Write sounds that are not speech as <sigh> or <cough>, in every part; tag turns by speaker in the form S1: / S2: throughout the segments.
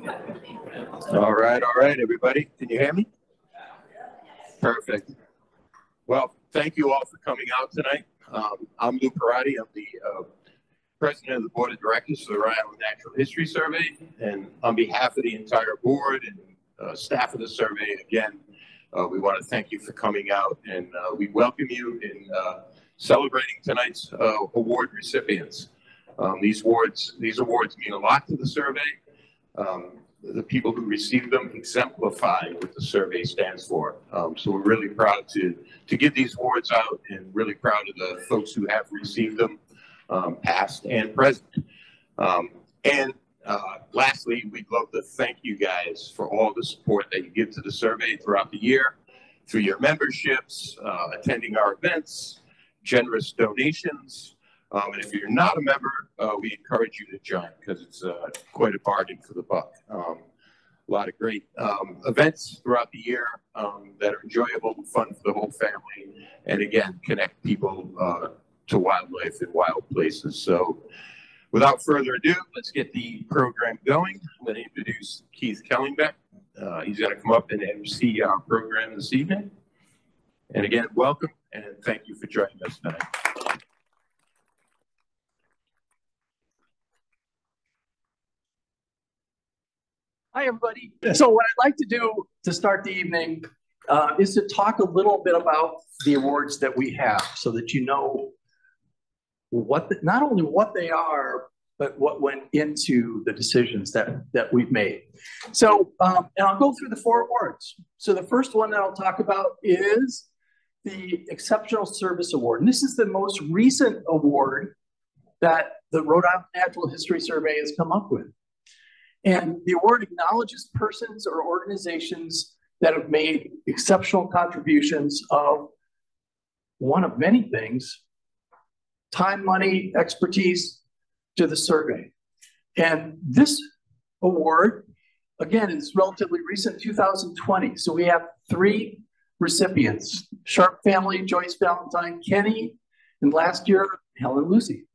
S1: All right, all right, everybody. Can you hear me? Perfect. Well, thank you all for coming out tonight. Um, I'm Lou Parati. I'm the uh, president of the board of directors for the Rhode Island Natural History Survey. And on behalf of the entire board and uh, staff of the survey, again, uh, we want to thank you for coming out and uh, we welcome you in uh, celebrating tonight's uh, award recipients. Um, these awards, these awards mean a lot to the survey. Um, the people who receive them exemplify what the survey stands for. Um, so we're really proud to to give these awards out, and really proud of the folks who have received them, um, past and present. Um, and uh, lastly, we'd love to thank you guys for all the support that you give to the survey throughout the year, through your memberships, uh, attending our events, generous donations. Um, and if you're not a member, uh, we encourage you to join because it's uh, quite a bargain for the buck. Um, a lot of great um, events throughout the year um, that are enjoyable and fun for the whole family. And again, connect people uh, to wildlife and wild places. So without further ado, let's get the program going. I'm going to introduce Keith Killingbeck. Uh, he's going to come up and MC our program this evening. And again, welcome and thank you for joining us tonight.
S2: Hi, everybody. So what I'd like to do to start the evening uh, is to talk a little bit about the awards that we have so that you know what the, not only what they are, but what went into the decisions that, that we've made. So, um, and I'll go through the four awards. So the first one that I'll talk about is the Exceptional Service Award. And this is the most recent award that the Rhode Island Natural History Survey has come up with. And the award acknowledges persons or organizations that have made exceptional contributions of one of many things time, money, expertise to the survey. And this award, again, is relatively recent, 2020. So we have three recipients Sharp family, Joyce Valentine, Kenny, and last year, Helen Lucy.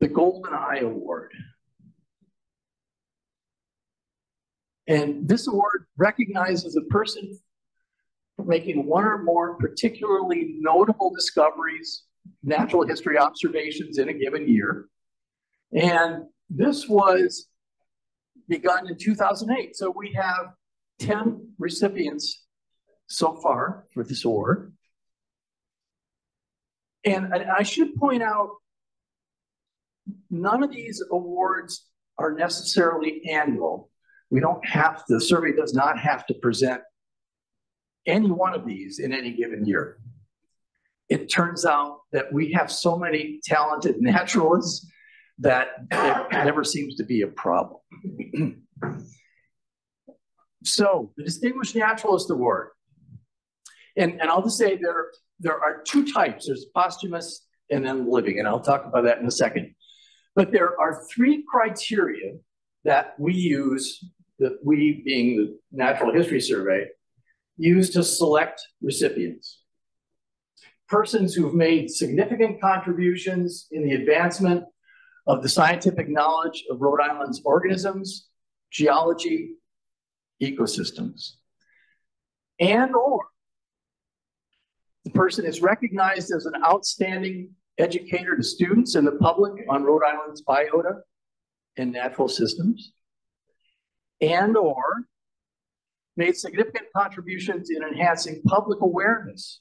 S2: The Golden Eye Award. And this award recognizes a person for making one or more particularly notable discoveries, natural history observations in a given year. And this was begun in 2008. So we have 10 recipients so far for this award. And I should point out none of these awards are necessarily annual. We don't have the survey does not have to present any one of these in any given year. It turns out that we have so many talented <laughs> naturalists that it never seems to be a problem. <clears throat> so the Distinguished Naturalist Award. And, and I'll just say there, there are two types. There's posthumous and then living, and I'll talk about that in a second. But there are three criteria that we use, that we being the Natural History Survey, use to select recipients. Persons who've made significant contributions in the advancement of the scientific knowledge of Rhode Island's organisms, geology, ecosystems, and or the person is recognized as an outstanding educator to students and the public on Rhode Island's biota and natural systems, and or made significant contributions in enhancing public awareness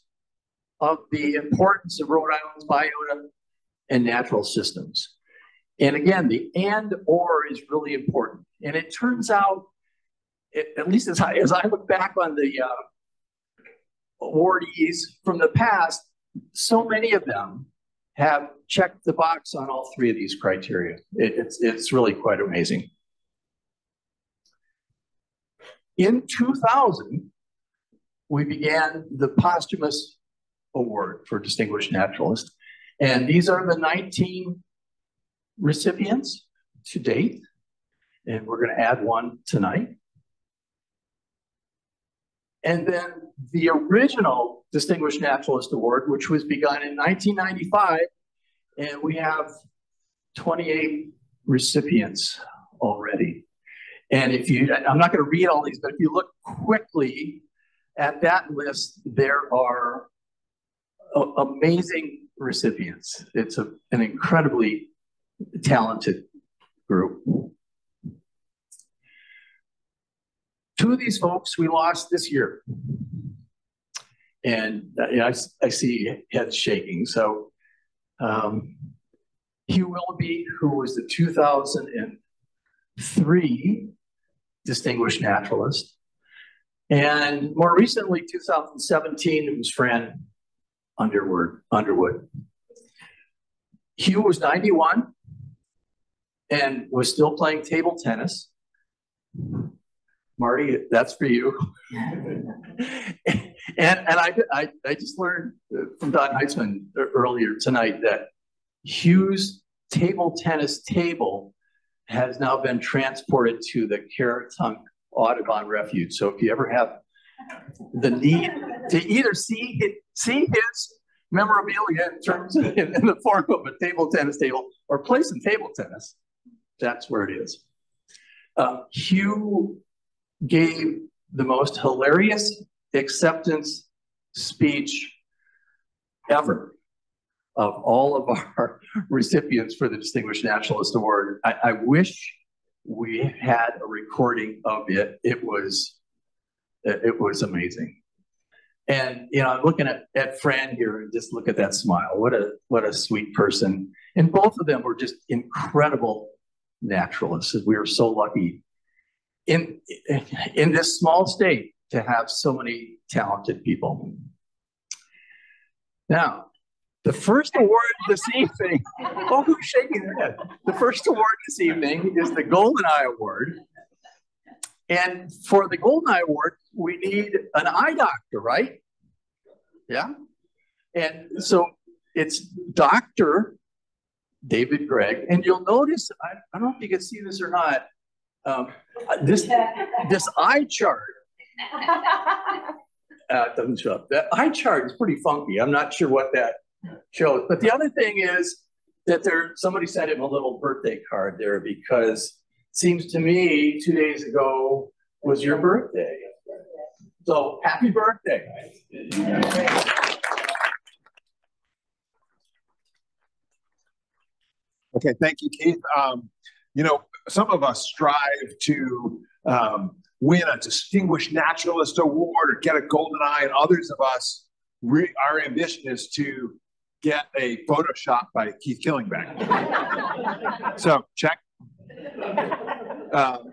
S2: of the importance of Rhode Island's biota and natural systems. And again, the and or is really important. And it turns out, at least as I, as I look back on the uh, awardees from the past, so many of them have checked the box on all three of these criteria. It, it's, it's really quite amazing. In 2000, we began the posthumous award for Distinguished Naturalist. And these are the 19 recipients to date. And we're going to add one tonight. And then the original Distinguished Naturalist Award, which was begun in 1995, and we have 28 recipients already. And if you, I'm not going to read all these, but if you look quickly at that list, there are amazing recipients. It's a, an incredibly talented group. Two of these folks we lost this year. And uh, I, I see heads shaking. So um, Hugh Willoughby, who was the 2003 Distinguished Naturalist, and more recently, 2017, it was Fran Underwood. Underwood. Hugh was 91 and was still playing table tennis. Marty, that's for you. <laughs> and and I, I, I just learned from Don Heitzman earlier tonight that Hugh's table tennis table has now been transported to the Caratunk Audubon Refuge. So if you ever have the need to either see see his memorabilia in terms of, in, in the form of a table tennis table or play some table tennis, that's where it is. Uh, Hugh gave the most hilarious acceptance speech ever of all of our <laughs> recipients for the Distinguished Naturalist Award. I, I wish we had a recording of it. It was it was amazing. And you know, I'm looking at, at Fran here and just look at that smile. What a what a sweet person. And both of them were just incredible naturalists. We were so lucky in in this small state to have so many talented people. Now, the first award this evening, <laughs> oh, who's shaking their head? The first award this evening is the Golden Eye Award. And for the Golden Eye Award, we need an eye doctor, right? Yeah. And so it's Dr. David Gregg. And you'll notice, I, I don't know if you can see this or not, um, this, this eye chart <laughs> uh, doesn't show up. That eye chart is pretty funky. I'm not sure what that shows. But the other thing is that there somebody sent him a little birthday card there because it seems to me two days ago was your birthday. So happy birthday.
S3: Okay, thank you, Keith. Um, you know, some of us strive to um, win a Distinguished Naturalist Award or get a Golden Eye, and others of us, re- our ambition is to get a Photoshop by Keith Killingbeck. <laughs> so, check. Um,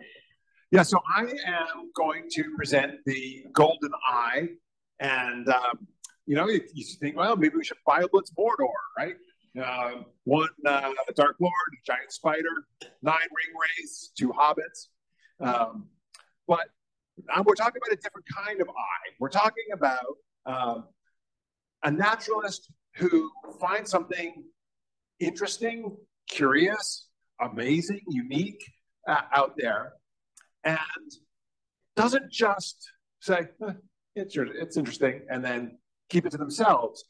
S3: yeah, so I am going to present the Golden Eye, and um, you know, you, you, think, well, maybe we should BioBlitz Mordor, right? Uh, one uh, Dark Lord, giant spider, nine ring wraiths, two hobbits. Um, but we're talking about a different kind of eye. We're talking about um, a naturalist who finds something interesting, curious, amazing, unique uh, out there, and doesn't just say, eh, it's, it's interesting, and then keep it to themselves.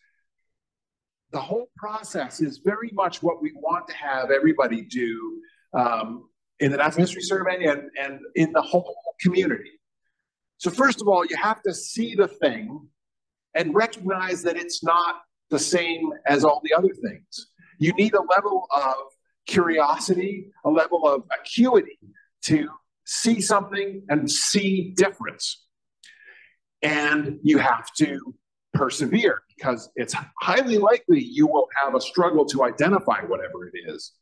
S3: The whole process is very much what we want to have everybody do um, in the National History Survey and, and in the whole community. So, first of all, you have to see the thing and recognize that it's not the same as all the other things. You need a level of curiosity, a level of acuity to see something and see difference. And you have to persevere because it's highly likely you will have a struggle to identify whatever it is.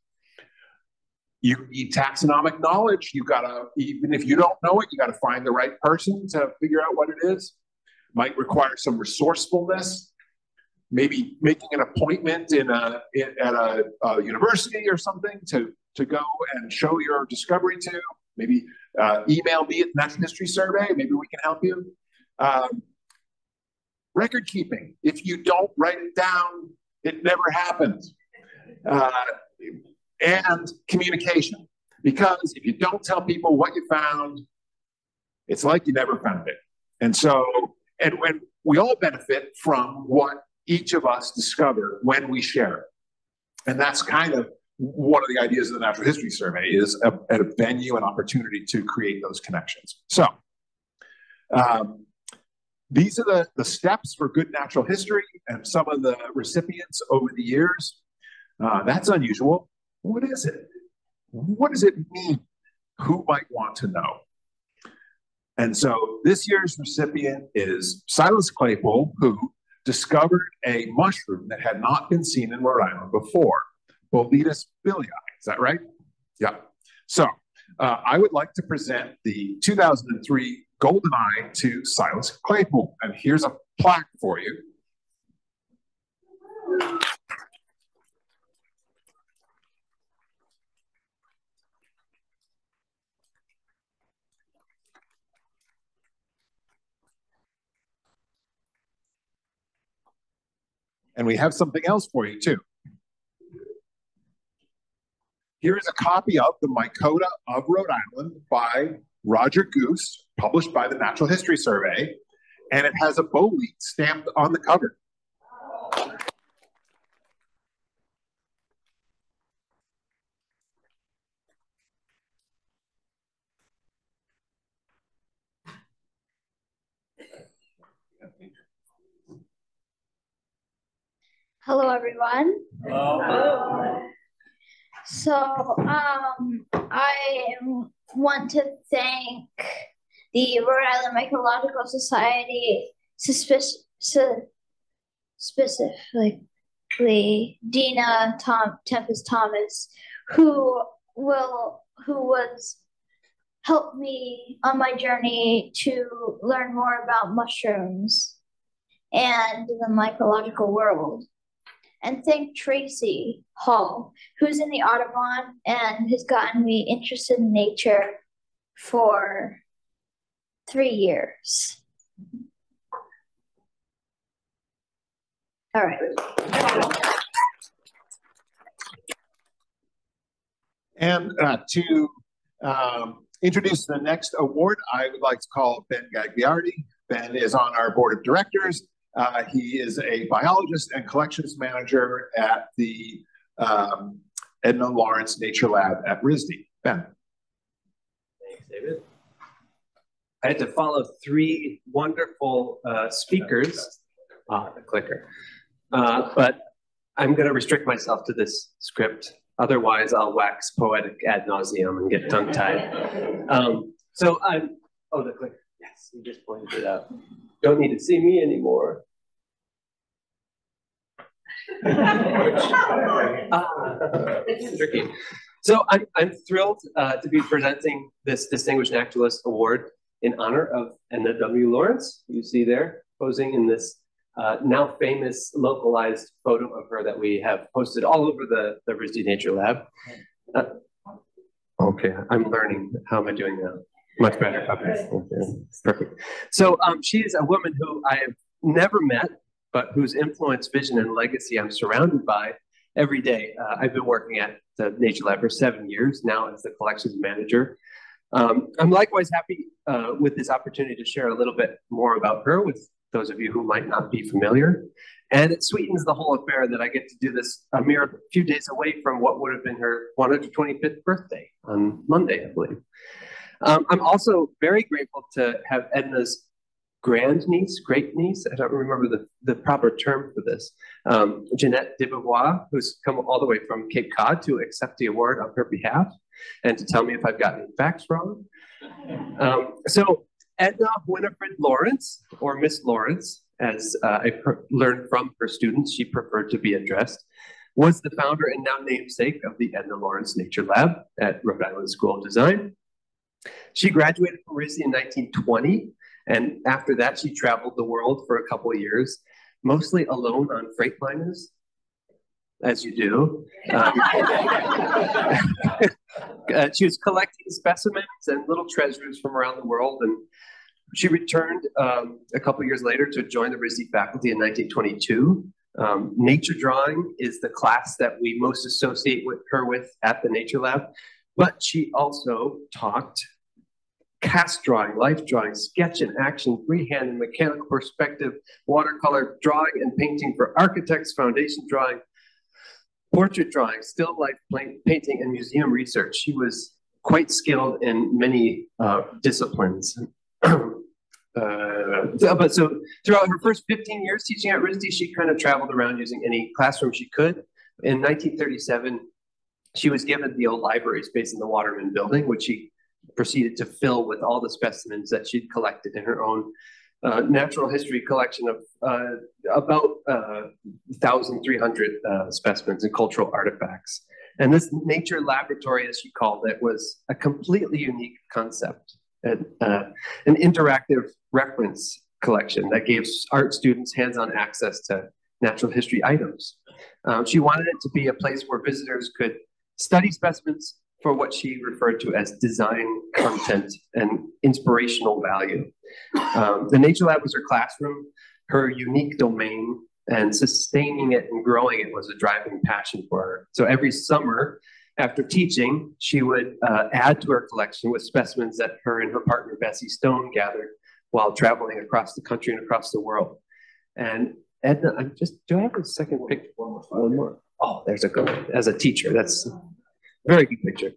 S3: You need taxonomic knowledge. You gotta, even if you don't know it, you gotta find the right person to figure out what it is. Might require some resourcefulness, maybe making an appointment in a in, at a, a university or something to to go and show your discovery to. Maybe uh, email me at the Natural History Survey. Maybe we can help you. Um, record keeping. If you don't write it down, it never happens. Uh, and communication. Because if you don't tell people what you found, it's like you never found it. And so, and when we all benefit from what each of us discover when we share it. And that's kind of one of the ideas of the Natural History Survey is a, a venue and opportunity to create those connections. So, um, these are the, the steps for good natural history and some of the recipients over the years. Uh, that's unusual. What is it? What does it mean? Who might want to know? And so this year's recipient is Silas Claypool, who discovered a mushroom that had not been seen in Rhode Island before, Boletus billii. Is that right? Yeah. So uh, I would like to present the 2003 Golden Eye to Silas Claypool. And here's a plaque for you. And we have something else for you too. Here is a copy of the Mycota of Rhode Island by Roger Goos, published by the Natural History Survey, and it has a bolete stamped on the cover.
S4: Hello, everyone. Hello. So, um, I want to thank the Rhode Island Mycological Society, specifically Dina Tom Tempest Thomas, who will who was helped me on my journey to learn more about mushrooms and the mycological world and thank Tracy Hall, who's in the Audubon and has gotten me interested in nature for three years. All right.
S3: And uh, to um, introduce the next award, I would like to call Ben Gagliardi. Ben is on our board of directors uh, he is a biologist and collections manager at the um, Edna Lawrence Nature Lab at RISD. Ben.
S5: Thanks, David. I had to follow three wonderful uh, speakers. Ah, the clicker. Uh, but I'm going to restrict myself to this script. Otherwise, I'll wax poetic ad nauseum and get tongue tied. Um, so I'm. Oh, the clicker. Yes, you just pointed it out. Don't need to see me anymore. <laughs> uh, tricky. So I'm, I'm thrilled uh, to be presenting this Distinguished Naturalist Award in honor of Edna W. Lawrence, you see there, posing in this uh, now famous localized photo of her that we have posted all over the, the RISD Nature Lab. Uh, okay, I'm learning. How am I doing now? Much better. Okay. okay. Perfect. So um, she is a woman who I have never met, but whose influence, vision, and legacy I'm surrounded by every day. Uh, I've been working at the Nature Lab for seven years now as the collections manager. Um, I'm likewise happy uh, with this opportunity to share a little bit more about her with those of you who might not be familiar. And it sweetens the whole affair that I get to do this a mere few days away from what would have been her 125th birthday on Monday, I believe. Um, I'm also very grateful to have Edna's grandniece, great niece, I don't remember the, the proper term for this, um, Jeanette de Beauvoir, who's come all the way from Cape Cod to accept the award on her behalf and to tell me if I've gotten facts wrong. Um, so Edna Winifred Lawrence, or Miss Lawrence, as uh, I learned from her students, she preferred to be addressed, was the founder and now namesake of the Edna Lawrence Nature Lab at Rhode Island School of Design. She graduated from RISD in 1920, and after that, she traveled the world for a couple of years, mostly alone on freight liners, as you do. Um, <laughs> uh, she was collecting specimens and little treasures from around the world, and she returned um, a couple of years later to join the RISD faculty in 1922. Um, nature drawing is the class that we most associate with her with at the Nature Lab, but she also talked cast drawing, life drawing, sketch and action, freehand and mechanical perspective, watercolor drawing and painting for architects, foundation drawing, portrait drawing, still life painting, and museum research. She was quite skilled in many uh, disciplines. <clears throat> Uh, but so throughout her first 15 years teaching at RISD, she kind of traveled around using any classroom she could. In 1937, she was given the old library space in the Waterman building, which she proceeded to fill with all the specimens that she'd collected in her own uh, natural history collection of uh, about uh, 1,300 uh, specimens and cultural artifacts. And this nature laboratory, as she called it, was a completely unique concept, an, uh, an interactive reference collection that gave art students hands-on access to natural history items. Um, she wanted it to be a place where visitors could study specimens for what she referred to as design content and inspirational value. Um, the Nature Lab was her classroom, her unique domain, and sustaining it and growing it was a driving passion for her. So every summer, after teaching, she would uh, add to her collection with specimens that her and her partner Bessie Stone gathered while traveling across the country and across the world. And Edna, I'm just, do I have a second picture? One more. One more. Oh, there's a good one. As a teacher, that's very good picture.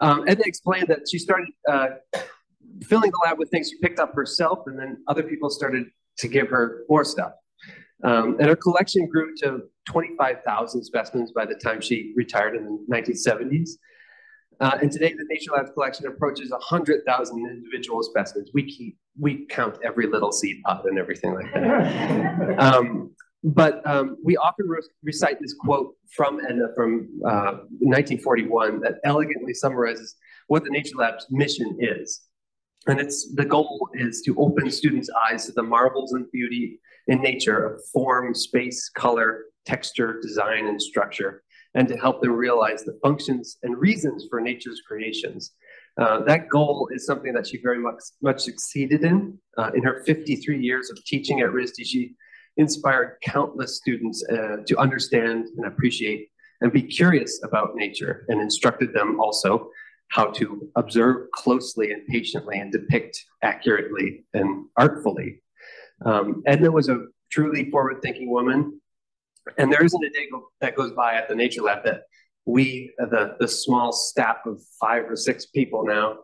S5: Um, Edna explained that she started uh, filling the lab with things she picked up herself, and then other people started to give her more stuff. Um, and her collection grew to 25,000 specimens by the time she retired in the 1970s. Uh, and today, the Nature Labs collection approaches 100,000 individual specimens. We keep, we count every little seed pod and everything like that. <laughs> Um, but um, we often re recite this quote from Edna from uh, 1941 that elegantly summarizes what the Nature Lab's mission is. And it's the goal is to open students' eyes to the marvels and beauty in nature of form, space, color, texture, design, and structure, and to help them realize the functions and reasons for nature's creations. Uh, that goal is something that she very much, much succeeded in. Uh, in her 53 years of teaching at RISD, she inspired countless students uh, to understand and appreciate and be curious about nature and instructed them also how to observe closely and patiently and depict accurately and artfully. Um, Edna was a truly forward thinking woman. And there isn't a day go that goes by at the Nature Lab that we, the, the small staff of five or six people now,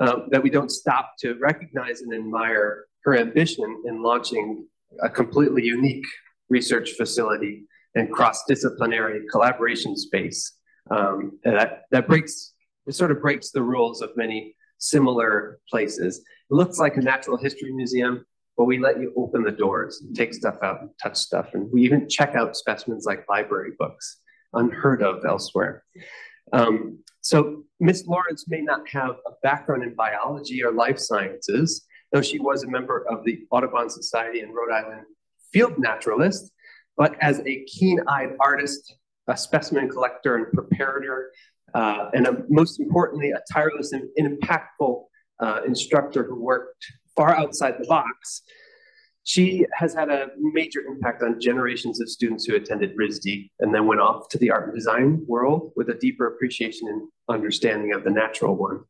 S5: um, that we don't stop to recognize and admire her ambition in launching a completely unique research facility and cross-disciplinary collaboration space um, that, that breaks, it sort of breaks the rules of many similar places. It looks like a natural history museum, but we let you open the doors and take stuff out and touch stuff. And we even check out specimens like library books, unheard of elsewhere. Um, so Miss Lawrence may not have a background in biology or life sciences, though she was a member of the Audubon Society and Rhode Island field naturalist, but as a keen-eyed artist, a specimen collector and preparator, uh, and a, most importantly, a tireless and, impactful uh, instructor who worked far outside the box, she has had a major impact on generations of students who attended RISD and then went off to the art and design world with a deeper appreciation and understanding of the natural one.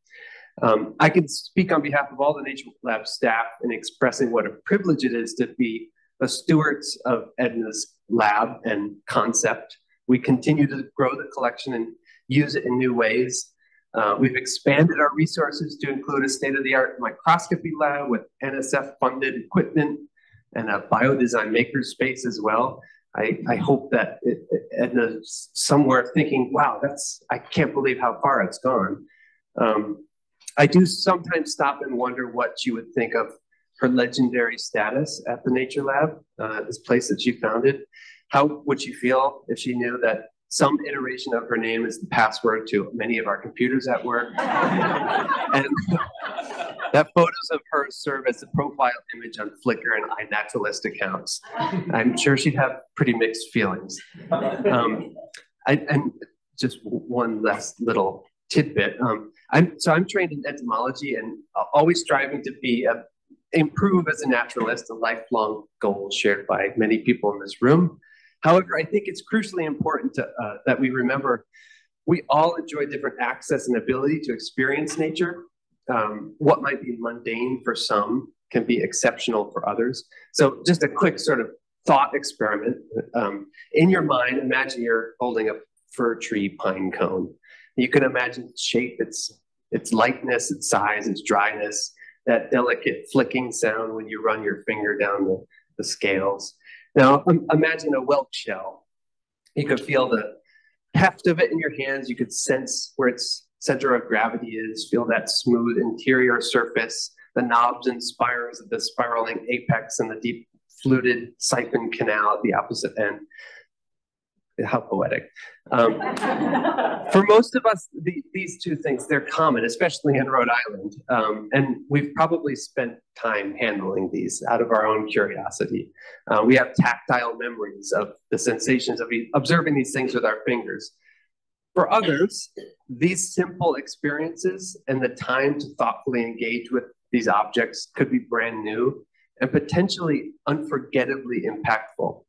S5: Um, I can speak on behalf of all the Nature Lab staff in expressing what a privilege it is to be the stewards of Edna's lab and concept. We continue to grow the collection and use it in new ways. Uh, we've expanded our resources to include a state-of-the-art microscopy lab with NSF-funded equipment and a biodesign makerspace as well. I, I hope that it, Edna's somewhere thinking, wow, that's, I can't believe how far it's gone. Um, I do sometimes stop and wonder what she would think of her legendary status at the Nature Lab, uh, this place that she founded. How would she feel if she knew that some iteration of her name is the password to many of our computers at work? <laughs> and that photos of her serve as the profile image on Flickr and iNaturalist accounts. I'm sure she'd have pretty mixed feelings. Um, I, and just one last little tidbit. Um, I'm so I'm trained in entomology and always striving to be a, improve as a naturalist, a lifelong goal shared by many people in this room. However, I think it's crucially important to, uh, that we remember we all enjoy different access and ability to experience nature. Um, what might be mundane for some can be exceptional for others. So just a quick sort of thought experiment. Um, in your mind, imagine you're holding a fir tree pine cone. You can imagine its shape, its its lightness, its size, its dryness, that delicate flicking sound when you run your finger down the, the scales. Now um, imagine a whelk shell. You could feel the heft of it in your hands. You could sense where its center of gravity is, feel that smooth interior surface, the knobs and spires of the spiraling apex and the deep fluted siphon canal at the opposite end. How poetic. Um, for most of us, the, these two things, they're common, especially in Rhode Island. Um, and we've probably spent time handling these out of our own curiosity. Uh, we have tactile memories of the sensations of observing these things with our fingers. For others, these simple experiences and the time to thoughtfully engage with these objects could be brand new and potentially unforgettably impactful.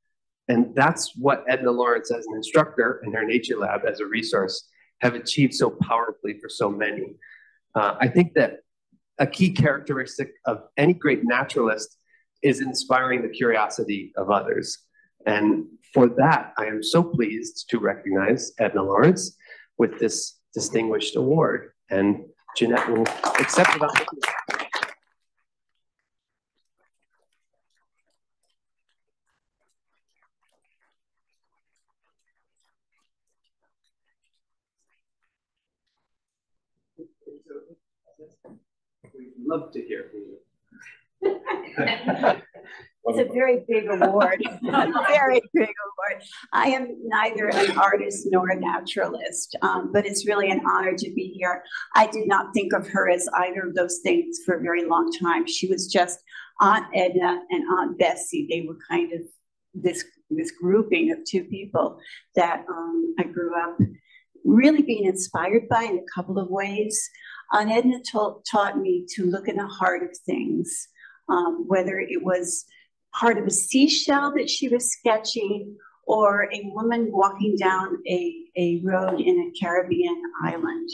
S5: And that's what Edna Lawrence, as an instructor, and her Nature Lab as a resource, have achieved so powerfully for so many. Uh, I think that a key characteristic of any great naturalist is inspiring the curiosity of others. And for that, I am so pleased to recognize Edna Lawrence with this distinguished award. And Jeanette will accept it We'd love to hear from you. <laughs>
S6: It's a very big award, a <laughs> very big award. I am neither an artist nor a naturalist, um, but it's really an honor to be here. I did not think of her as either of those things for a very long time. She was just Aunt Edna and Aunt Bessie. They were kind of this this grouping of two people that um, I grew up really being inspired by in a couple of ways. Aunt Edna taught me to look in the heart of things, um, whether it was part of a seashell that she was sketching or a woman walking down a, a road in a Caribbean island.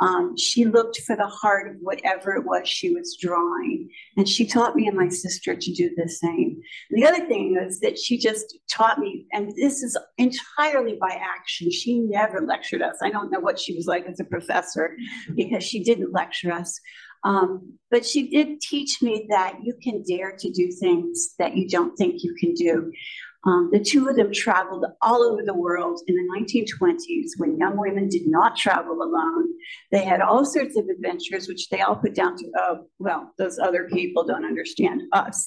S6: Um, she looked for the heart of whatever it was she was drawing. And she taught me and my sister to do the same. And the other thing is that she just taught me, and this is entirely by action. She never lectured us. I don't know what she was like as a professor because she didn't lecture us. Um, but she did teach me that you can dare to do things that you don't think you can do. Um, the two of them traveled all over the world in the 1920s when young women did not travel alone. They had all sorts of adventures, which they all put down to, oh, well, those other people don't understand us.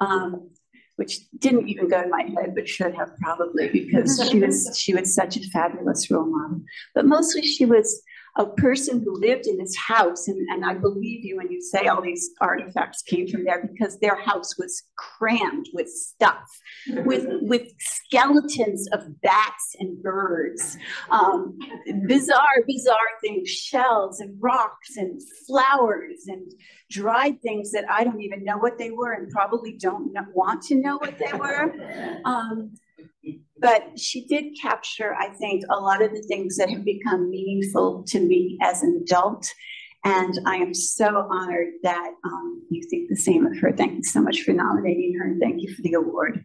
S6: Um, which didn't even go in my head, but should have probably because she was she was such a fabulous role model. But mostly she was a person who lived in this house, and, and I believe you when you say all these artifacts came from there because their house was crammed with stuff, with with skeletons of bats and birds, um, bizarre, bizarre things, shells and rocks and flowers and dried things that I don't even know what they were and probably don't want to know what they were. <laughs> Um, but she did capture, I think, a lot of the things that have become meaningful to me as an adult. And I am so honored that um, you think the same of her. Thank you so much for nominating her and thank you for the award.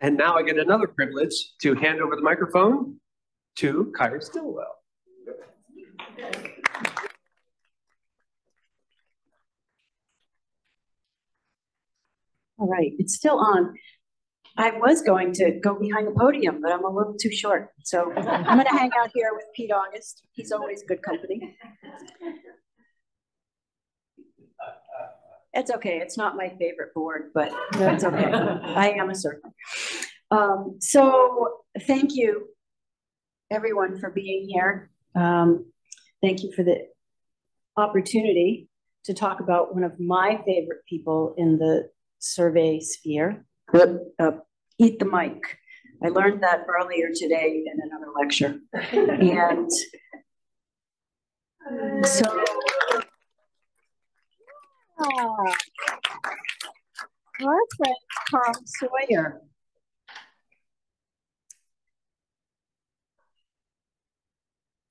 S5: And now I get another privilege to hand over the microphone to Kira Stillwell.
S6: All right, it's still on. I was going to go behind the podium, but I'm a little too short. So I'm going to hang out here with Pete August. He's always good company. It's okay. It's not my favorite board, but that's okay. I am a circle. Um, so thank you, everyone, for being here. Um, thank you for the opportunity to talk about one of my favorite people in the survey sphere. Uh, eat the mic. I learned that earlier today in another lecture. <laughs> and so. Our friend Carl Sawyer.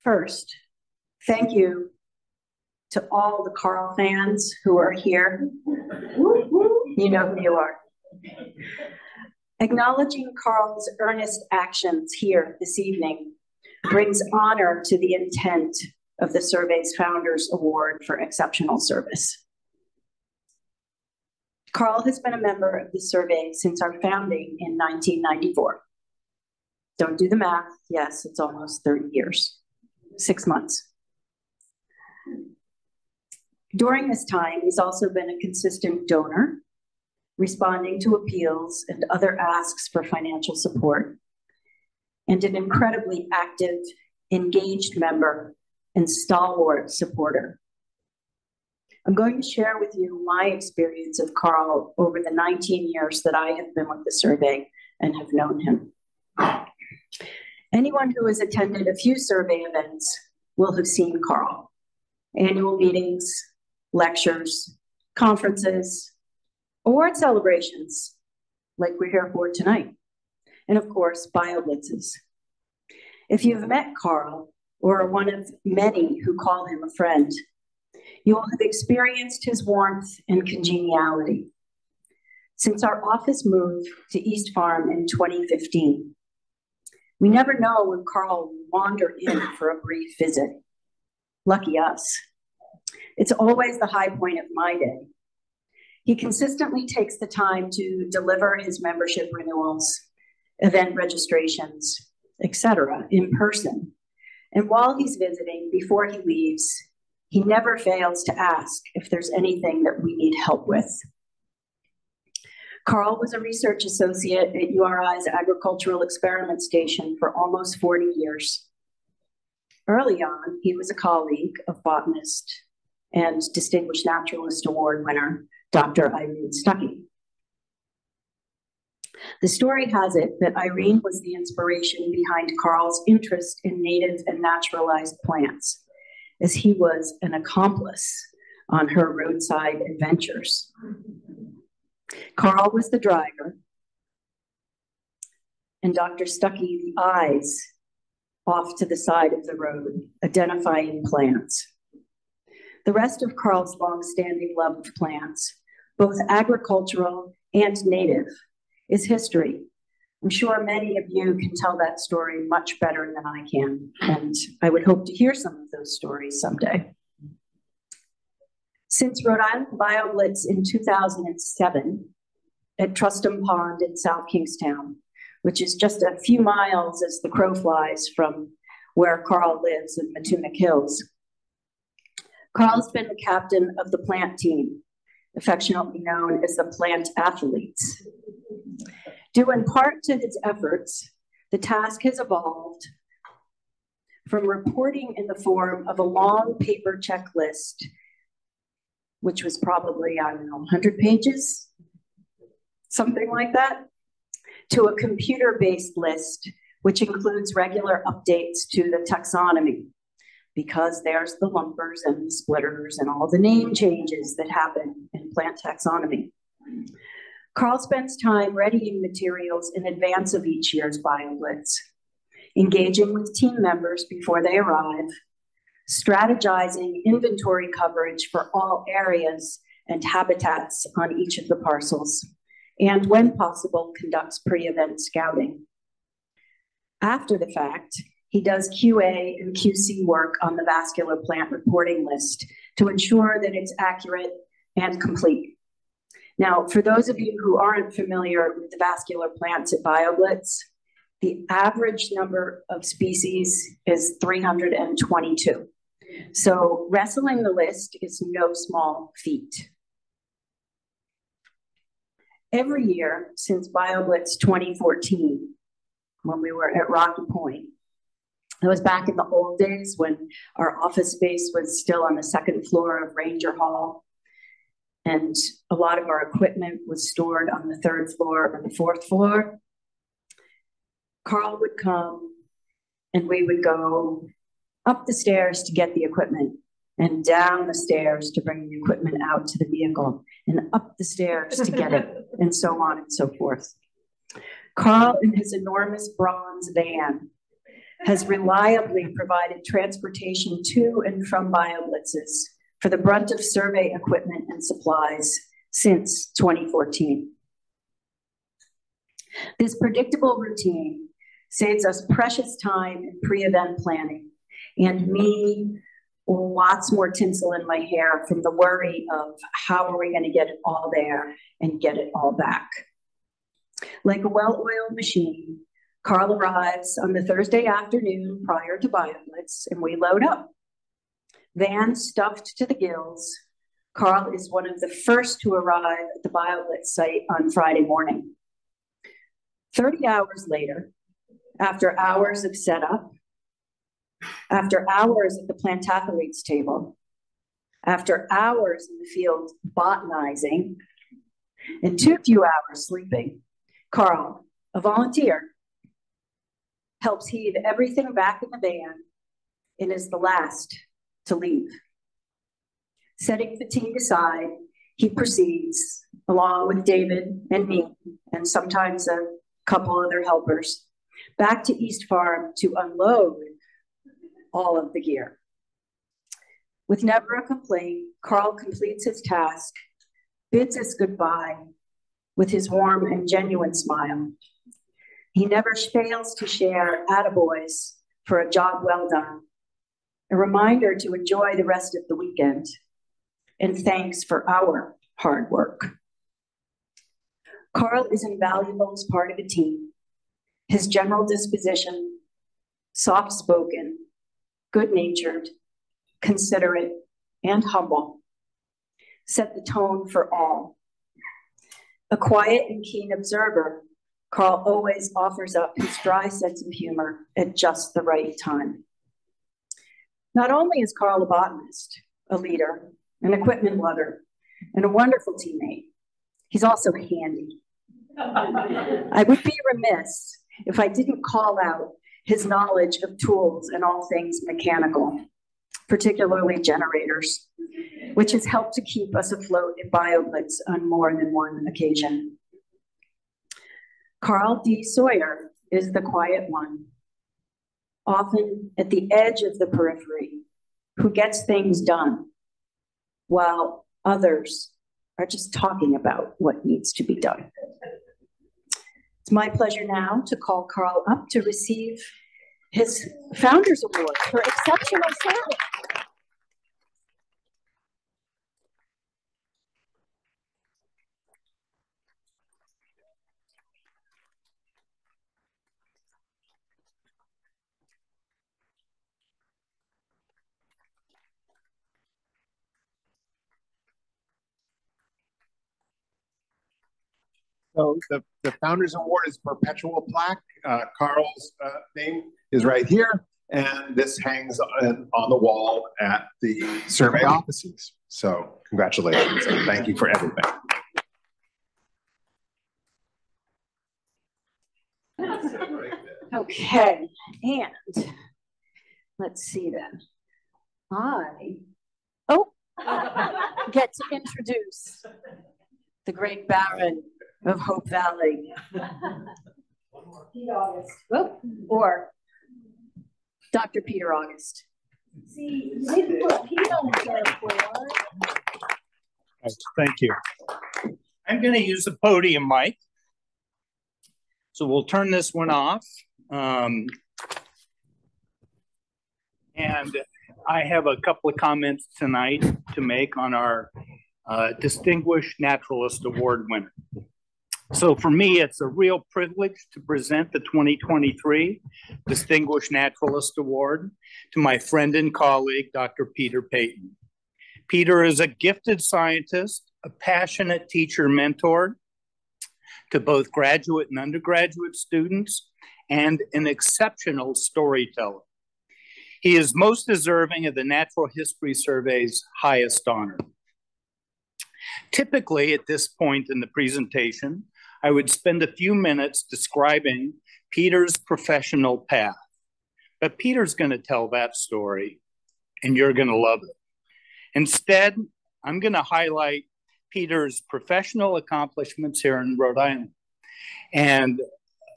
S6: First, thank you to all the Carl fans who are here. You know who you are. Acknowledging Carl's earnest actions here this evening brings honor to the intent of the survey's Founders Award for Exceptional Service. Carl has been a member of the survey since our founding in 1994. Don't do the math. Yes, it's almost 30 years, six months. During this time, he's also been a consistent donor, responding to appeals and other asks for financial support, and an incredibly active, engaged member and stalwart supporter. I'm going to share with you my experience of Carl over the 19 years that I have been with the survey and have known him. Anyone who has attended a few survey events will have seen Carl. Annual meetings, lectures, conferences, award celebrations, like we're here for tonight. And of course, bio blitzes. If you've met Carl, or are one of many who call him a friend, you will have experienced his warmth and congeniality. Since our office moved to East Farm in 2015, we never know when Carl will wander in for a brief visit. Lucky us. It's always the high point of my day. He consistently takes the time to deliver his membership renewals, event registrations, etc., in person. And while he's visiting, before he leaves, he never fails to ask if there's anything that we need help with. Carl was a research associate at URI's Agricultural Experiment Station for almost 40 years. Early on, he was a colleague of botanist and Distinguished Naturalist Award winner, Dr. Irene Stuckey. The story has it that Irene was the inspiration behind Carl's interest in native and naturalized plants, as he was an accomplice on her roadside adventures. Carl was the driver, and Dr. Stuckey the eyes off to the side of the road, identifying plants. The rest of Carl's long-standing love of plants, both agricultural and native, is history. I'm sure many of you can tell that story much better than I can, and I would hope to hear some of those stories someday. Since Rhode Island BioBlitz in 2007 at Trustom Pond in South Kingstown, which is just a few miles as the crow flies from where Carl lives in Matunuck Hills. Carl's been the captain of the plant team, affectionately known as the plant athletes. Due in part to his efforts, the task has evolved from reporting in the form of a long paper checklist, which was probably, I don't know, 100 pages, something like that, to a computer-based list, which includes regular updates to the taxonomy, because there's the lumpers and the splitters and all the name changes that happen in plant taxonomy. Carl spends time readying materials in advance of each year's BioBlitz, engaging with team members before they arrive, strategizing inventory coverage for all areas and habitats on each of the parcels, and when possible, conducts pre-event scouting. After the fact, he does QA and QC work on the vascular plant reporting list to ensure that it's accurate and complete. Now, for those of you who aren't familiar with the vascular plants at BioBlitz, the average number of species is 322. So wrestling the list is no small feat. Every year since BioBlitz 2014, when we were at Rocky Point, it was back in the old days when our office space was still on the second floor of Ranger Hall. And a lot of our equipment was stored on the third floor or the fourth floor. Carl would come and we would go up the stairs to get the equipment and down the stairs to bring the equipment out to the vehicle and up the stairs to get it <laughs> and so on and so forth. Carl in his enormous bronze van has reliably provided transportation to and from BioBlitzes for the brunt of survey equipment and supplies since 2014. This predictable routine saves us precious time in pre-event planning and me lots more tinsel in my hair from the worry of how are we going to get it all there and get it all back. Like a well-oiled machine, Carl arrives on the Thursday afternoon prior to BioBlitz and we load up. Van stuffed to the gills, Carl is one of the first to arrive at the BioBlitz site on Friday morning. 30 hours later, after hours of setup, after hours at the plant athletes table, after hours in the field botanizing, and too few hours sleeping, Carl, a volunteer, helps heave everything back in the van and is the last to leave. Setting fatigue aside, he proceeds, along with David and me, and sometimes a couple other helpers, back to East Farm to unload all of the gear. With never a complaint, Carl completes his task, bids us goodbye with his warm and genuine smile. He never fails to share attaboys for a job well done, a reminder to enjoy the rest of the weekend, and thanks for our hard work. Carl is invaluable as part of a team. His general disposition, soft spoken, good natured, considerate, and humble, set the tone for all. A quiet and keen observer, Carl always offers up his dry sense of humor at just the right time. Not only is Carl a botanist, a leader, an equipment lover, and a wonderful teammate, he's also handy. <laughs> I would be remiss if I didn't call out his knowledge of tools and all things mechanical, particularly generators, which has helped to keep us afloat in BioBlitz on more than one occasion. Carl D. Sawyer is the quiet one, often at the edge of the periphery, who gets things done, while others are just talking about what needs to be done. It's my pleasure now to call Carl up to receive his Founders Award for exceptional service.
S3: So the, the Founders Award is perpetual plaque. Uh, Carl's uh, name is right here. And this hangs on, on the wall at the survey offices. So congratulations and thank you for everything.
S6: Okay, and let's see then. I, oh, get to introduce the great Baron of Hope Valley. Pete August. Oh, or Dr. Peter August. See, you didn't put Pete on the
S2: Thank you. I'm going to use the podium mic. So we'll turn this one off. Um, and I have a couple of comments tonight to make on our uh, Distinguished Naturalist Award winner. So for me, it's a real privilege to present the 2023 Distinguished Naturalist Award to my friend and colleague, Dr. Peter Paton. Peter is a gifted scientist, a passionate teacher mentor to both graduate and undergraduate students, and an exceptional storyteller. He is most deserving of the Natural History Survey's highest honor. Typically, at this point in the presentation, I would spend a few minutes describing Peter's professional path. But Peter's going to tell that story, and you're going to love it. Instead, I'm going to highlight Peter's professional accomplishments here in Rhode Island and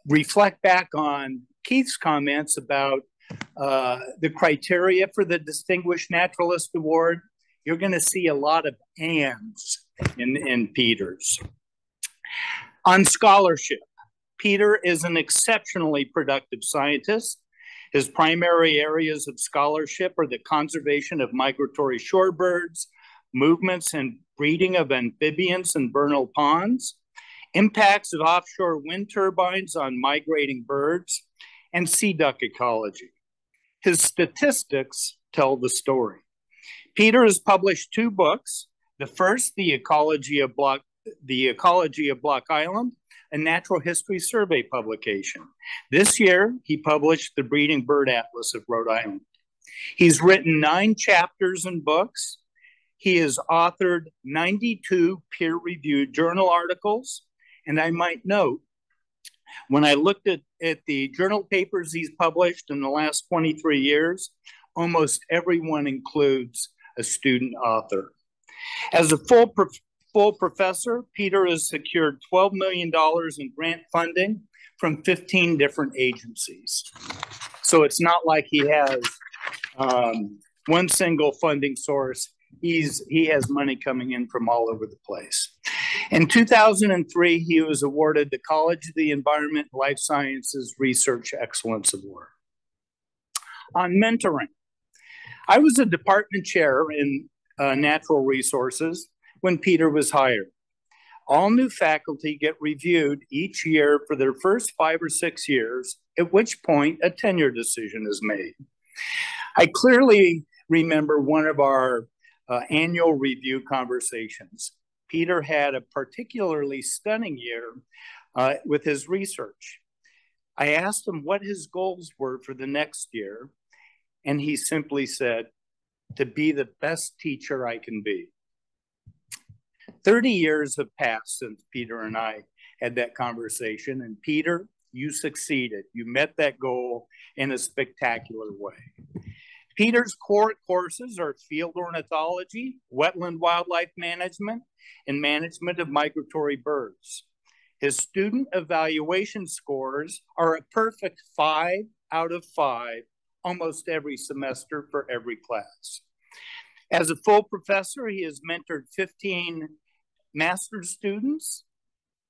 S2: reflect back on Keith's comments about uh, the criteria for the Distinguished Naturalist Award. You're going to see a lot of ands in, in Peter's. On scholarship, Peter is an exceptionally productive scientist. His primary areas of scholarship are the conservation of migratory shorebirds, movements and breeding of amphibians in vernal ponds, impacts of offshore wind turbines on migrating birds, and sea duck ecology. His statistics tell the story. Peter has published two books. The first, The Ecology of Block, the Ecology of Block Island, a natural history survey publication. This year, he published the Breeding Bird Atlas of Rhode Island. He's written nine chapters and books. He has authored 92 peer reviewed journal articles. And I might note, when I looked at, at the journal papers he's published in the last 23 years, almost everyone includes a student author. As a full full professor, Peter has secured $12 million in grant funding from 15 different agencies. So it's not like he has um, one single funding source. He's, he has money coming in from all over the place. In 2003, he was awarded the College of the Environment Life Sciences Research Excellence Award. On mentoring, I was a department chair in uh, natural resources when Peter was hired. All new faculty get reviewed each year for their first five or six years, at which point a tenure decision is made. I clearly remember one of our uh, annual review conversations. Peter had a particularly stunning year uh, with his research. I asked him what his goals were for the next year, and he simply said, To be the best teacher I can be. 30 years have passed since Peter and I had that conversation. And Peter, you succeeded. You met that goal in a spectacular way. Peter's core courses are field ornithology, wetland wildlife management, and management of migratory birds. His student evaluation scores are a perfect five out of five almost every semester for every class. As a full professor, he has mentored 15 master's students,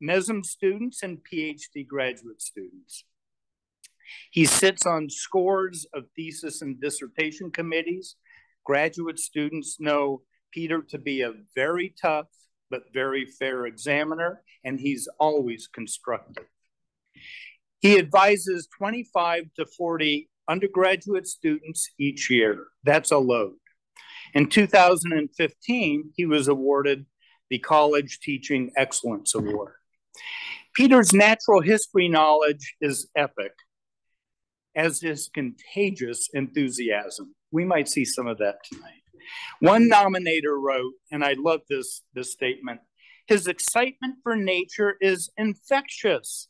S2: MESM students, and PhD graduate students. He sits on scores of thesis and dissertation committees. Graduate students know Peter to be a very tough but very fair examiner, and he's always constructive. He advises 25 to 40 undergraduate students each year. That's a load. In 2015, he was awarded the College Teaching Excellence Award. Peter's natural history knowledge is epic, as is contagious enthusiasm. We might see some of that tonight. One nominator wrote, and I love this, this statement his excitement for nature is infectious.